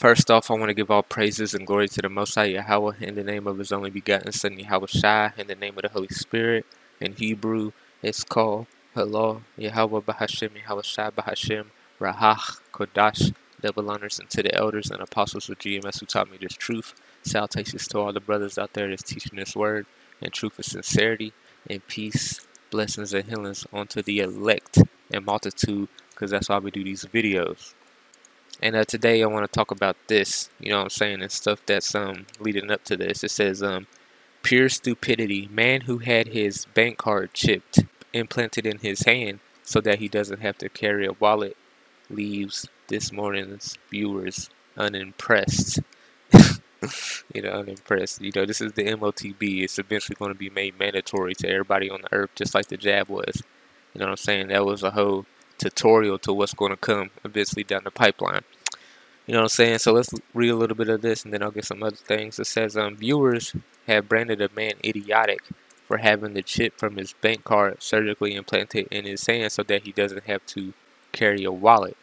First off, I want to give all praises and glory to the Most High Yahweh in the name of His only begotten Son Yahweh Shai, in the name of the Holy Spirit. In Hebrew, it's called Hello Yahweh Bahashem Yahweh Shai Bahashem Rahach Kodash. Double honors unto the elders and apostles of GMS who taught me this truth. Salutations to all the brothers out there that's teaching this word and truth and sincerity and peace, blessings and healings unto the elect and multitude, because that's why we do these videos. And uh, today I want to talk about this, you know what I'm saying, and stuff that's um leading up to this. It says um pure stupidity. Man who had his bank card chipped implanted in his hand so that he doesn't have to carry a wallet leaves this morning's viewers unimpressed. you know, unimpressed. You know, this is the MOTB. It's eventually going to be made mandatory to everybody on the earth, just like the jab was. You know what I'm saying? That was a whole tutorial to what's going to come eventually down the pipeline. You know what I'm saying? So let's read a little bit of this and then I'll get some other things. It says, um, viewers have branded a man idiotic for having the chip from his bank card surgically implanted in his hand so that he doesn't have to carry a wallet.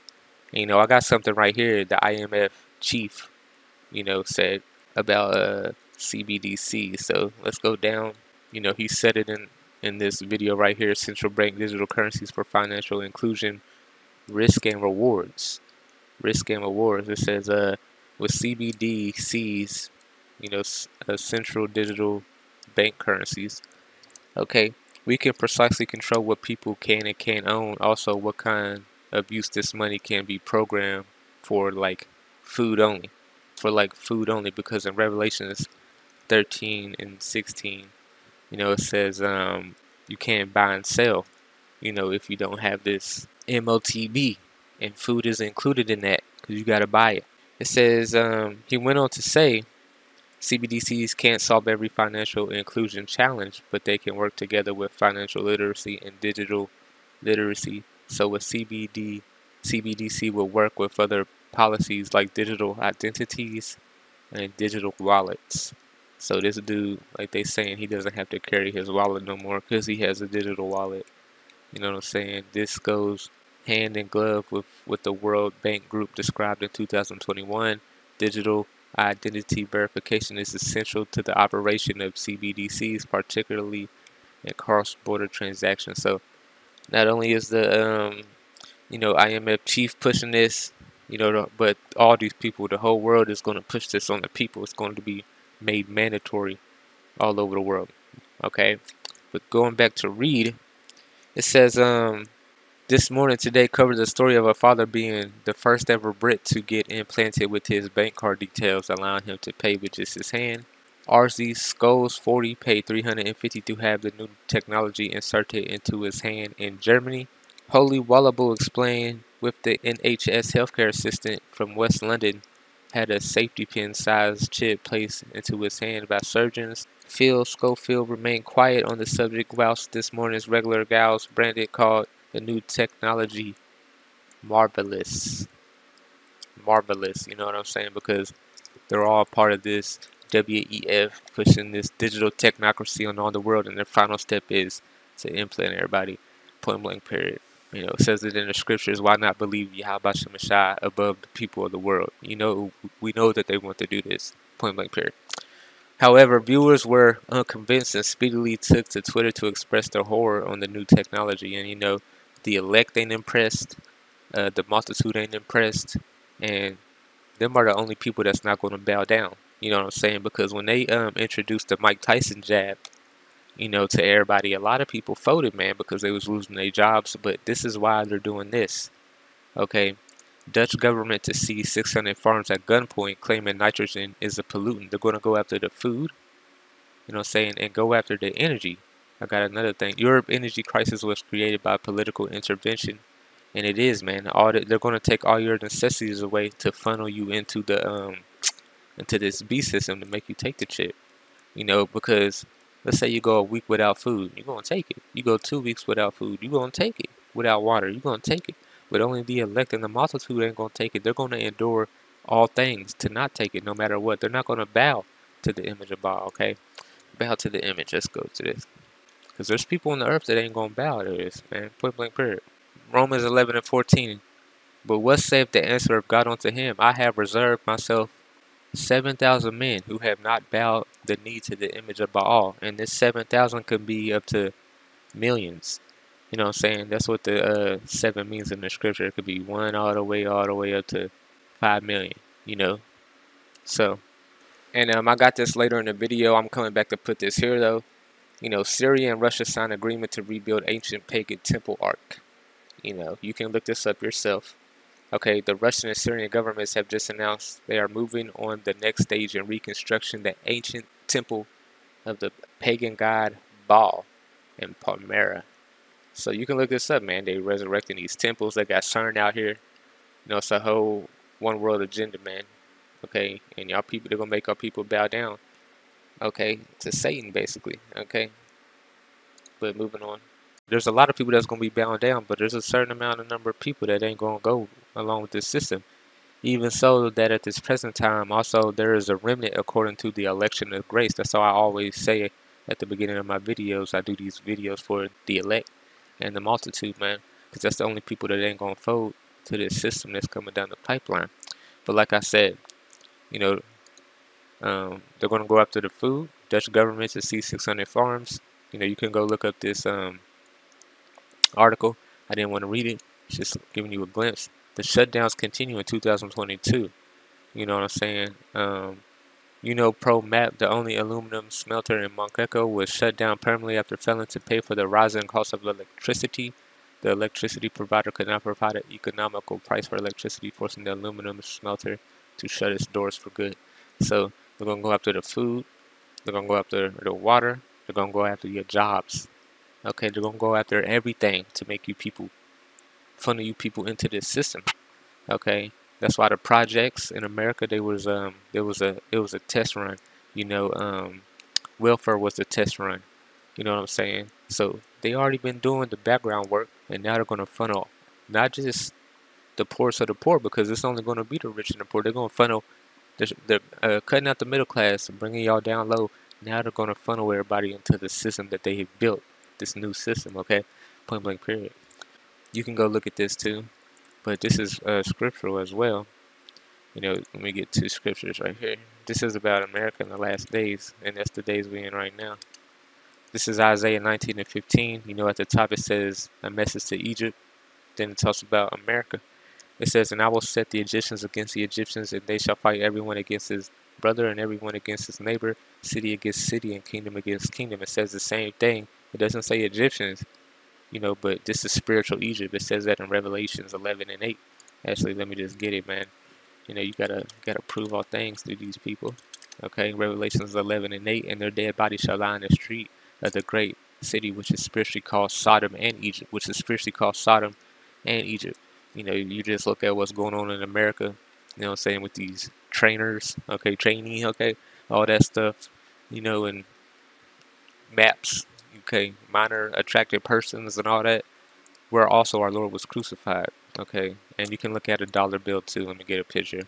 And, you know, I got something right here the IMF chief, you know, said about uh, CBDC. So let's go down. You know, he said it in in this video right here, central bank digital currencies for financial inclusion, risk and rewards. Risk and rewards. It says, uh, with CBDCs, you know, uh, central digital bank currencies. Okay, we can precisely control what people can and can't own. Also, what kind of use this money can be programmed for, like food only, for like food only. Because in Revelations 13 and 16 you know, it says um, you can't buy and sell, you know, if you don't have this MOTB. And food is included in that because you got to buy it. It says, um, he went on to say, CBDCs can't solve every financial inclusion challenge, but they can work together with financial literacy and digital literacy. So with CBD, CBDC will work with other policies like digital identities and digital wallets. So this dude, like they saying, he doesn't have to carry his wallet no more because he has a digital wallet. You know what I'm saying? This goes hand in glove with what the World Bank Group described in 2021. Digital identity verification is essential to the operation of CBDCs, particularly in cross-border transactions. So not only is the um, you know IMF chief pushing this, you know, but all these people, the whole world is going to push this on the people. It's going to be made mandatory all over the world. Okay, but going back to read, it says um this morning today covers the story of a father being the first ever Brit to get implanted with his bank card details, allowing him to pay with just his hand. RZ Scholes 40 paid 350 to have the new technology inserted into his hand in Germany. Holly Willoughby explained with the NHS healthcare assistant from West London had a safety pin sized chip placed into his hand by surgeons. Phil Schofield remained quiet on the subject whilst this morning's regular gals branded called the new technology marvelous. Marvelous, you know what I'm saying? Because they're all part of this WEF pushing this digital technocracy on all the world, and their final step is to implant everybody. Point blank, period. You know, it says it in the scriptures, why not believe Yahweh Shemashai above the people of the world? You know, we know that they want to do this. Point blank period. However, viewers were unconvinced and speedily took to Twitter to express their horror on the new technology. And, you know, the elect ain't impressed, uh, the multitude ain't impressed, and them are the only people that's not going to bow down. You know what I'm saying? Because when they um, introduced the Mike Tyson jab, you know, to everybody. A lot of people folded, man, because they was losing their jobs. But this is why they're doing this. Okay, Dutch government to seize 600 farms at gunpoint, claiming nitrogen is a pollutant. They're going to go after the food, you know, what I'm saying, and go after the energy. I got another thing. Europe energy crisis was created by political intervention, and it is, man. All the, they're going to take all your necessities away to funnel you into the um into this B system to make you take the chip. You know, because Let's say you go a week without food, you're gonna take it. You go two weeks without food, you're gonna take it. Without water, you're gonna take it. But only the elect and the multitude ain't gonna take it. They're gonna endure all things to not take it, no matter what. They're not gonna bow to the image of Baal. Okay, bow to the image. Let's go to this, because there's people on the earth that ain't gonna bow to this, man. Point blank period. Romans 11 and 14. But what saith the answer of God unto him? I have reserved myself seven thousand men who have not bowed the knee to the image of Baal. And this seven thousand could be up to millions. You know what I'm saying? That's what the uh, seven means in the scripture. It could be one all the way, all the way up to five million, you know? So, and um, I got this later in the video. I'm coming back to put this here though. You know, Syria and Russia signed agreement to rebuild ancient pagan temple ark. You know, you can look this up yourself. Okay, the Russian and Syrian governments have just announced they are moving on the next stage in reconstruction the ancient temple of the pagan god Baal in Palmyra. So you can look this up, man. They resurrecting these temples. They got CERN out here. You know, it's a whole one world agenda, man. Okay, and y'all people, they're gonna make our people bow down. Okay, to Satan, basically. Okay, but moving on. There's a lot of people that's gonna be bowing down, but there's a certain amount of number of people that ain't gonna go along with this system. Even so, that at this present time, also there is a remnant according to the election of grace. That's how I always say at the beginning of my videos. I do these videos for the elect and the multitude, man, because that's the only people that ain't gonna fold to this system that's coming down the pipeline. But like I said, you know, um, they're gonna go after the food. Dutch government to see 600 farms. You know, you can go look up this um, article. I didn't want to read it. It's just giving you a glimpse. The shutdowns continue in 2022. You know what I'm saying? Um, you know, ProMap, the only aluminum smelter in Montecco, was shut down permanently after failing to pay for the rising cost of electricity. The electricity provider could not provide an economical price for electricity, forcing the aluminum smelter to shut its doors for good. So they're to go after the food, they're to go after the water, they're to go after your jobs. Okay, they're to go after everything to make you people, funnel you people into this system. Okay, that's why the projects in America they was um there was a it was a test run. You know, um, welfare was a test run. You know what I'm saying? So they already been doing the background work, and now they're gonna funnel not just the poorest of the poor because it's only gonna be the rich and the poor. They're gonna funnel. They're, uh, cutting out the middle class and bringing y'all down low. Now they're gonna funnel everybody into the system that they have built. This new system, okay? Point blank. Period. You can go look at this too but this is uh, scriptural as well. You know, let me get two scriptures right here. This is about America in the last days, and that's the days we're in right now. This is Isaiah 19 and 15. You know, at the top it says a message to Egypt. Then it talks about America. It says, And I will set the Egyptians against the Egyptians, and they shall fight everyone against his brother and everyone against his neighbor, city against city, and kingdom against kingdom. It says the same thing. It doesn't say Egyptians, you know, but this is spiritual Egypt. It says that in Revelations 11 and 8. Actually, let me just get it, man. You know, you gotta gotta prove all things through these people. Okay, Revelations 11 and 8, and their dead bodies shall lie in the street of the great city, which is spiritually called Sodom and Egypt, which is spiritually called Sodom and Egypt. You know, you just look at what's going on in America. You know, I'm saying with these trainers, okay, training, okay, all that stuff. You know, and maps okay, minor attractive persons and all that, where also our Lord was crucified, okay, and you can look at a dollar bill too. Let me get a picture.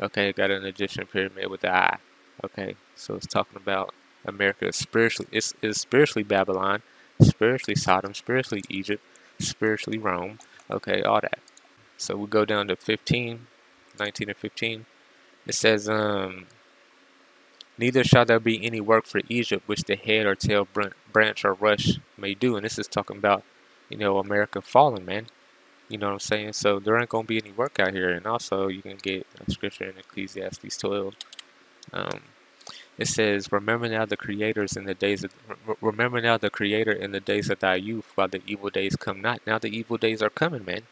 Okay, got an Egyptian pyramid with the eye. Okay, so it's talking about America spiritually. It's, it's spiritually Babylon, spiritually Sodom, spiritually Egypt, spiritually Rome. Okay, all that. So we go down to 15, 19 and 15. It says, um, Neither shall there be any work for Egypt which the head or tail branch or rush may do. And this is talking about, you know, America falling, man. You know what I'm saying? So there ain't going to be any work out here. And also, you can get a scripture in Ecclesiastes 12. Um, it says, Remember now the creators in the days of, remember now the creator in the days of thy youth, while the evil days come not. Now the evil days are coming, man.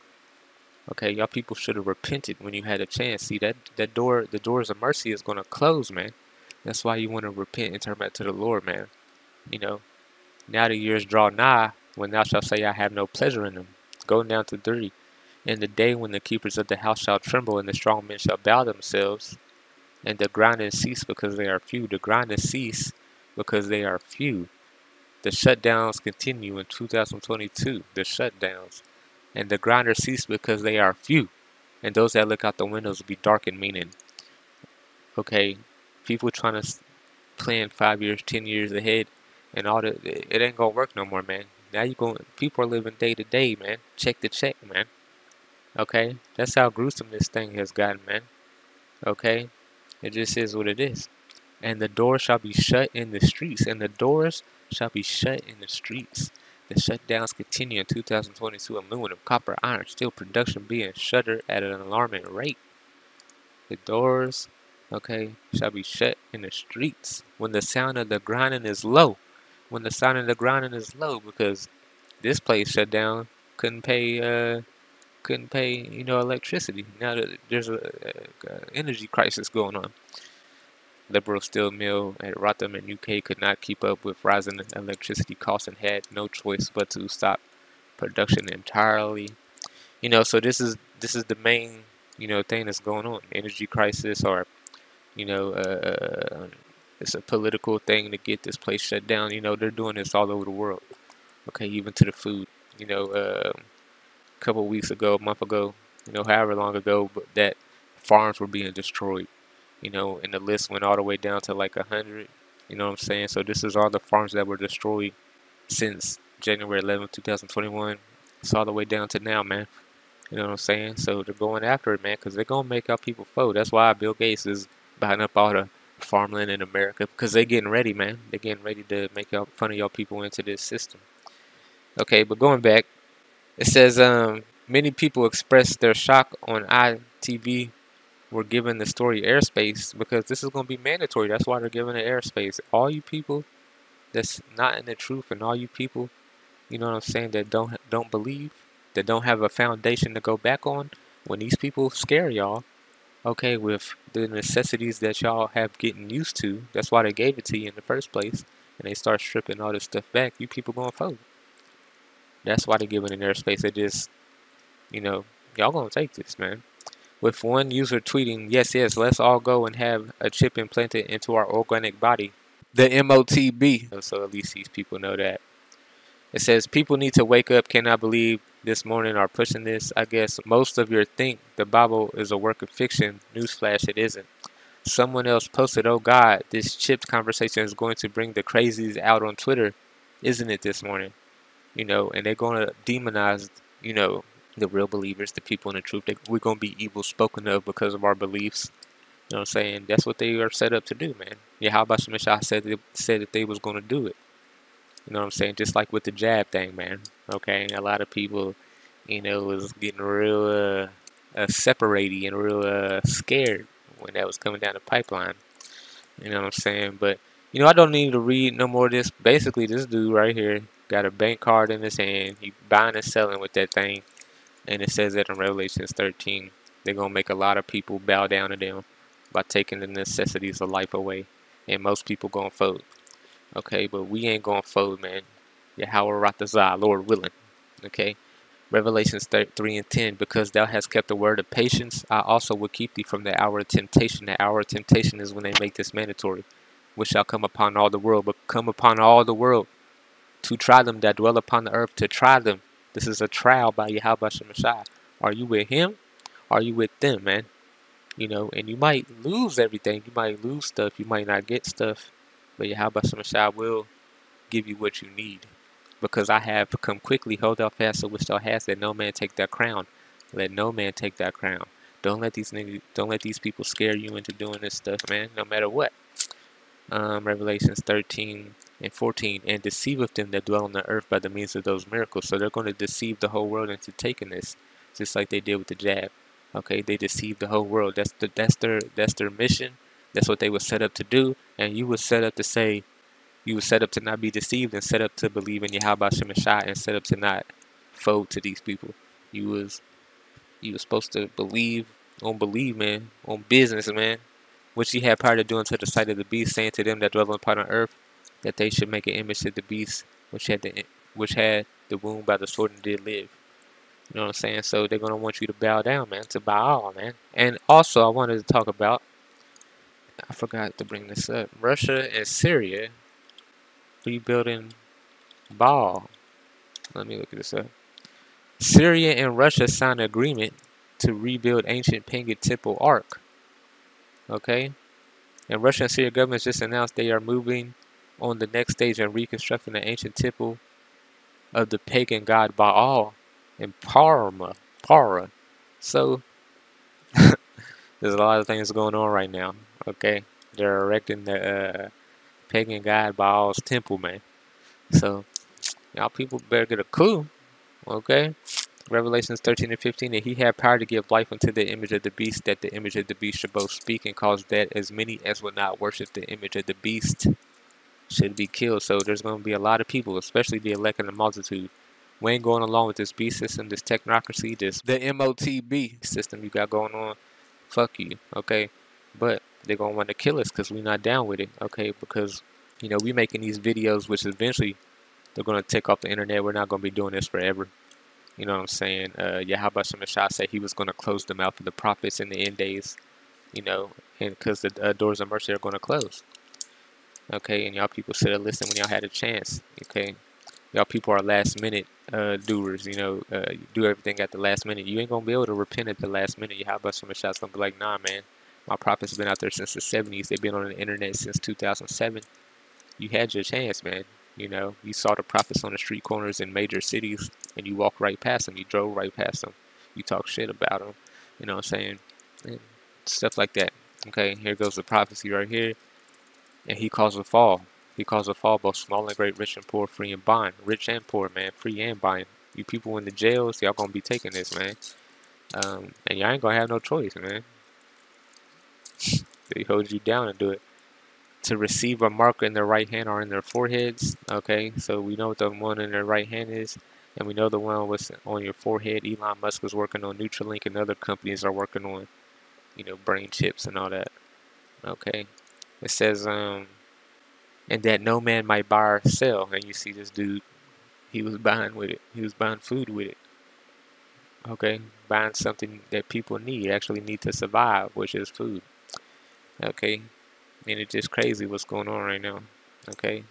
Okay, y'all people should have repented when you had a chance. See that that door, the doors of mercy is going to close, man. That's why you want to repent and turn back to the Lord, man. You know, now the years draw nigh when thou shalt say, I have no pleasure in them. Go down to 30. In the day when the keepers of the house shall tremble, and the strong men shall bow themselves, and the grinding cease because they are few. The grinding cease because they are few. The shutdowns continue in 2022. The shutdowns. And the grinders cease because they are few. And those that look out the windows will be darkened, meaning, okay, people trying to plan five years, ten years ahead, and all that, it ain't gonna work no more, man. Now you going people are living day to day, man. Check to check, man. Okay? That's how gruesome this thing has gotten, man. Okay? It just is what it is. And the doors shall be shut in the streets. And the doors shall be shut in the streets. The shutdowns continue in 2022. Aluminum, copper, iron, steel production being shuttered at an alarming rate. The doors, okay, shall be shut in the streets when the sound of the grinding is low. When the sound of the grinding is low, because this place shut down, couldn't pay, uh, couldn't pay, you know, electricity. Now that there's a, a, a energy crisis going on. Liberty steel mill at Rotherham in UK could not keep up with rising electricity costs and had no choice but to stop production entirely. You know, so this is this is the main you know thing that's going on: energy crisis, or you know, uh, uh, it's a political thing to get this place shut down. You know, they're doing this all over the world. Okay, even to the food. You know, uh, a couple weeks ago, a month ago, you know, however long ago, but that farms were being destroyed you know, and the list went all the way down to like a hundred. You know what I'm saying? So this is all the farms that were destroyed since January 11, 2021. It's all the way down to now, man. You know what I'm saying? So they're going after it, man, because they're gonna make our people fold. That's why Bill Gates is buying up all the farmland in America because they're getting ready, man. They're getting ready to make y'all fun of y'all people into this system. Okay, but going back, it says um, many people expressed their shock on ITV we're giving the story airspace because this is going to be mandatory. That's why they're giving it airspace. All you people that's not in the truth and all you people, you know what I'm saying, that don't don't believe, that don't have a foundation to go back on, when these people scare y'all, okay, with the necessities that y'all have getting used to, that's why they gave it to you in the first place, and they start stripping all this stuff back, you people going to fold. That's why they're giving it airspace. They just, you know, y'all gonna take this, man with one user tweeting, yes, yes, let's all go and have a chip implanted into our organic body. The MOTB. So at least these people know that. It says, people need to wake up, cannot believe this morning are pushing this. I guess most of your think the Bible is a work of fiction. Newsflash, it isn't. Someone else posted, oh God, this chips conversation is going to bring the crazies out on Twitter, isn't it, this morning? You know, and they're going to demonize, you know, the real believers, the people in the truth. They, we're going to be evil spoken of because of our beliefs. You know what I'm saying? That's what they are set up to do, man. Yeah, how about Shemishah said they, said that they was going to do it. You know what I'm saying? Just like with the jab thing, man. Okay, a lot of people, you know, was getting real uh, uh separated and real uh, scared when that was coming down the pipeline. You know what I'm saying? But you know, I don't need to read no more of this. Basically, this dude right here got a bank card in his hand. He buying and selling with that thing. And it says that in Revelations 13, they're going to make a lot of people bow down to them by taking the necessities of life away. And most people going to fold. Okay, but we ain't going to fold, man. Yahweh Ratazah, Lord willing. Okay. Revelations 3 and 10, because thou hast kept the word of patience, I also will keep thee from the hour of temptation. The hour of temptation is when they make this mandatory, which shall come upon all the world, but come upon all the world to try them that dwell upon the earth, to try them this is a trial by Yahweh Shemashai. Are you with him? Are you with them, man? You know, and you might lose everything. You might lose stuff. You might not get stuff. But Yahweh Shemashai will give you what you need. Because I have come quickly, hold out fast, so which thou hast, no man take that crown. Let no man take that crown. Don't let these niggas, don't let these people scare you into doing this stuff, man. No matter what. Um, Revelations 13 and 14, and deceiveth them that dwell on the earth by the means of those miracles. So they're going to deceive the whole world into taking this, just like they did with the jab. Okay, they deceived the whole world. That's the, that's their that's their mission. That's what they were set up to do. And you were set up to say, you were set up to not be deceived, and set up to believe in Yahweh Shemashai, and set up to not fold to these people. You was you was supposed to believe on believe, man, on business, man, which he had power to do unto the sight of the beast, saying to them that dwell upon the earth, that they should make an image to the beast which had the which had the wound by the sword and did live. You know what I'm saying? So they're gonna want you to bow down, man, to Baal, man. And also, I wanted to talk about. I forgot to bring this up. Russia and Syria rebuilding Baal. Let me look at this up. Syria and Russia signed an agreement to rebuild ancient pagan temple Ark. Okay? And Russia and Syria governments just announced they are moving on the next stage in reconstructing the ancient temple of the pagan god Baal in Parma, Para, So there's a lot of things going on right now. Okay, they're erecting the uh, pagan god Baal's temple, man. So y'all people better get a clue. Okay. Revelations 13 and 15, that he had power to give life unto the image of the beast, that the image of the beast should both speak and cause that as many as would not worship the image of the beast should be killed. So there's going to be a lot of people, especially the elect and the multitude. We ain't going along with this B system, this technocracy, this the MOTB system you got going on. Fuck you, okay? But they're going to want to kill us because we're not down with it, okay? Because, you know, we making these videos, which eventually they're going to take off the internet. We're not going to be doing this forever. You know what I'm saying? Uh, Yahweh Shemashah said he was going to close the mouth of the prophets in the end days, you know, and because the uh, doors of mercy are going to close. Okay, and y'all people should have listened when y'all had a chance. Okay, y'all people are last minute uh, doers. You know, uh, do everything at the last minute. You ain't gonna be able to repent at the last minute. you have a Yahweh Shemashah's gonna be like, nah, man. My prophets been out there since the 70s. They've been on the internet since 2007. You had your chance, man. You know, you saw the prophets on the street corners in major cities, and you walked right past them. You drove right past them. You talk shit about them. You know what I'm saying? And stuff like that. Okay, here goes the prophecy right here. And he caused a fall. He caused a fall both small and great, rich and poor, free and bond. Rich and poor, man. Free and buying. You people in the jails, y'all gonna be taking this, man. Um, and y'all ain't gonna have no choice, man. they hold you down and do it to receive a mark in their right hand or in their foreheads. Okay, so we know what the one in their right hand is, and we know the one was on your forehead. Elon Musk was working on Neuralink, and other companies are working on, you know, brain chips and all that. Okay, it says, um, and that no man might buy or sell. And you see this dude, he was buying with it. He was buying food with it. Okay, buying something that people need, actually need to survive, which is food. Okay, and it's just crazy what's going on right now. Okay,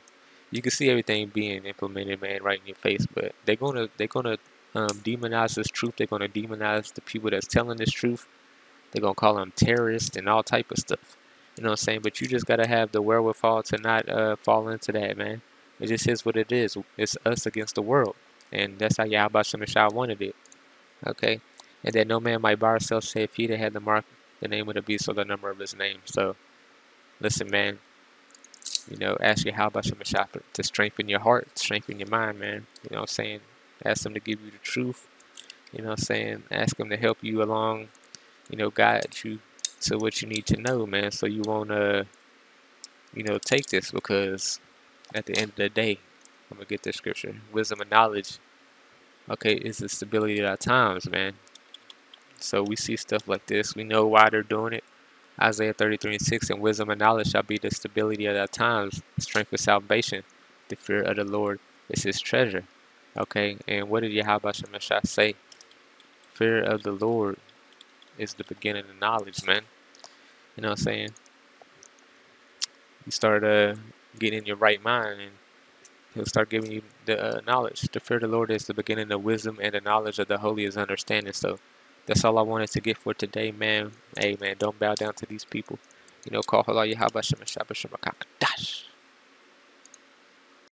you can see everything being implemented, man, right in your face. But they're gonna they're gonna um, demonize this truth. They're gonna demonize the people that's telling this truth. They're gonna call them terrorists and all type of stuff. You know what I'm saying? But you just gotta have the wherewithal to not uh, fall into that, man. It just is what it is. It's us against the world, and that's how Yahweh Shemashah wanted it. Okay, and that no man might buy say if he that had the mark, the name of the beast or the number of his name. So listen, man, you know, ask your some shopper to strengthen your heart, strengthen your mind, man. You know what I'm saying? Ask him to give you the truth. You know what I'm saying? Ask him to help you along, you know, guide you to what you need to know, man, so you uh, you know, take this because at the end of the day, I'm to get this scripture. Wisdom and knowledge, okay, is the stability of our times, man. So we see stuff like this. We know why they're doing it. Isaiah 33 and 6, and wisdom and knowledge shall be the stability of our times, strength of salvation. The fear of the Lord is his treasure. Okay, and what did Yahweh Shemashah say? Fear of the Lord is the beginning of knowledge, man. You know what I'm saying? You start uh, getting in your right mind, and he'll start giving you the uh, knowledge. The fear of the Lord is the beginning of wisdom, and the knowledge of the holy is understanding. So, that's all I wanted to get for today, man. Hey, man, don't bow down to these people. You know, call Allah Yahweh Shema Dash.